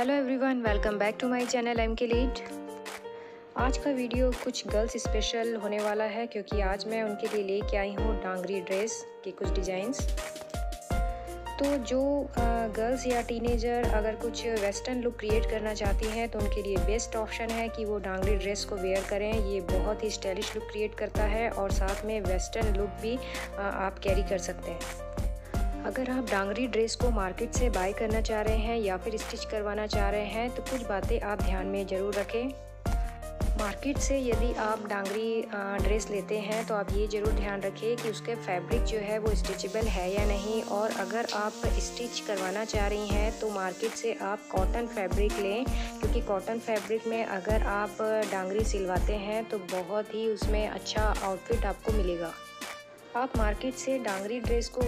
Hello everyone welcome back to my channel M K lead आज का video कुछ girls special होने वाला है क्योंकि आज मैं उनके लिए लेके आई हूँ डांगरी ड्रेस के कुछ डिज़ाइंस तो जो गर्ल्स या टीनेजर अगर कुछ वेस्टर्न लुक क्रिएट करना चाहती हैं तो उनके लिए बेस्ट ऑप्शन है कि वो डांगरी ड्रेस को वेयर करें। ये बहुत ही स्टाइलिश लुक क्रिएट करता है और साथ में वेस्टर्न लुक भी आप कैरी कर सकते हैं। अगर आप डांगरी ड्रेस को मार्केट से बाय करना चाह रहे हैं या फिर स्टिच करवाना चाह रहे हैं तो कुछ बातें आप ध्यान में ज़रूर रखें। मार्केट से यदि आप डांगरी ड्रेस लेते हैं तो आप ये ज़रूर ध्यान रखें कि उसके फैब्रिक जो है वो स्टिचेबल है या नहीं। और अगर आप स्टिच करवाना चाह रही हैं तो मार्केट से आप कॉटन फैब्रिक लें, क्योंकि कॉटन फैब्रिक में अगर आप डांगरी सिलवाते हैं तो बहुत ही उसमें अच्छा आउटफिट आपको मिलेगा। आप मार्केट से डांगरी ड्रेस को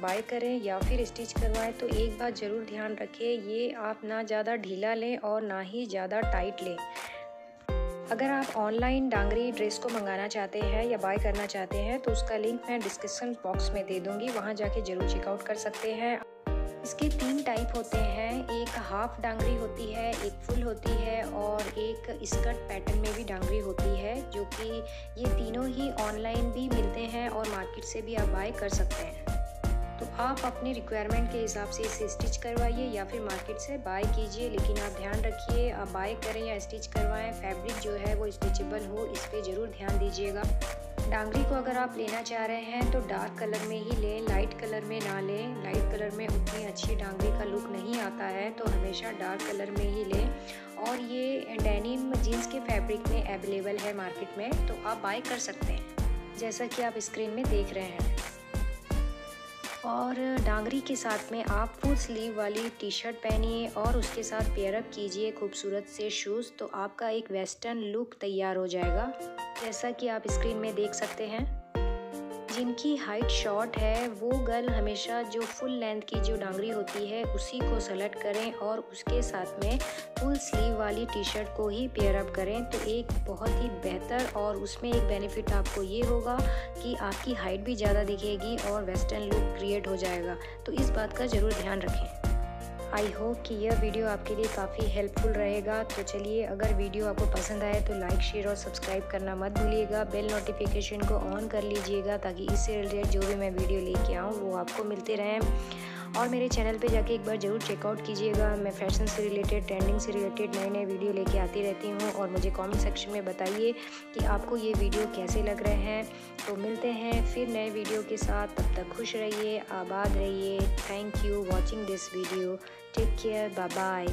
बाय करें या फिर स्टिच करवाएँ तो एक बात ज़रूर ध्यान रखें ये आप ना ज़्यादा ढीला लें और ना ही ज़्यादा टाइट लें। अगर आप ऑनलाइन डांगरी ड्रेस को मंगाना चाहते हैं या बाय करना चाहते हैं तो उसका लिंक मैं डिस्क्रिप्शन बॉक्स में दे दूँगी, वहाँ जाके ज़रूर चेकआउट कर सकते हैं। इसके तीन टाइप होते हैं। एक हाफ़ डांगरी होती है, एक फुल होती है और एक स्कर्ट पैटर्न में भी डांगरी होती है, जो कि ये तीनों ही ऑनलाइन भी मिलते हैं और मार्केट से भी आप बाय कर सकते हैं। तो आप अपनी रिक्वायरमेंट के हिसाब से इसे स्टिच करवाइए या फिर मार्केट से बाय कीजिए, लेकिन आप ध्यान रखिए, आप बाय करें या स्टिच करवाएँ फैब्रिक जो है वो स्टिचेबल हो, इस पर ज़रूर ध्यान दीजिएगा। डांगरी को अगर आप लेना चाह रहे हैं तो डार्क कलर में ही लें, लाइट कलर में ना लें। लाइट कलर में उतनी अच्छी डांगरी का लुक नहीं आता है तो हमेशा डार्क कलर में ही लें। और ये डेनिम जीन्स के फैब्रिक में अवेलेबल है मार्केट में तो आप बाय कर सकते हैं, जैसा कि आप स्क्रीन में देख रहे हैं। और डांगरी के साथ में आप फुल स्लीव वाली टी शर्ट पहनिए और उसके साथ पेयरअप कीजिए खूबसूरत से शूज़ तो आपका एक वेस्टर्न लुक तैयार हो जाएगा। जैसा कि आप स्क्रीन में देख सकते हैं, जिनकी हाइट शॉर्ट है, वो गर्ल हमेशा जो फुल लेंथ की जो डांगरी होती है, उसी को सेलेक्ट करें और उसके साथ में फुल स्लीव वाली टी शर्ट को ही पेयर अप करें। तो एक बहुत ही बेहतर और उसमें एक बेनिफिट आपको ये होगा कि आपकी हाइट भी ज़्यादा दिखेगी और वेस्टर्न लुक क्रिएट हो जाएगा। तो इस बात का ज़रूर ध्यान रखें। आई होप कि यह वीडियो आपके लिए काफ़ी हेल्पफुल रहेगा। तो चलिए, अगर वीडियो आपको पसंद आए तो लाइक, शेयर और सब्सक्राइब करना मत भूलिएगा। बेल नोटिफिकेशन को ऑन कर लीजिएगा ताकि इससे रिलेटेड जो भी मैं वीडियो लेके आऊँ, वो आपको मिलते रहें। और मेरे चैनल पे जाके एक बार ज़रूर चेकआउट कीजिएगा। मैं फ़ैशन से रिलेटेड ट्रेंडिंग से रिलेटेड नए नए वीडियो लेके आती रहती हूँ और मुझे कमेंट सेक्शन में बताइए कि आपको ये वीडियो कैसे लग रहे हैं। तो मिलते हैं फिर नए वीडियो के साथ। तब तक खुश रहिए, आबाद रहिए। Thank you watching this video take care bye bye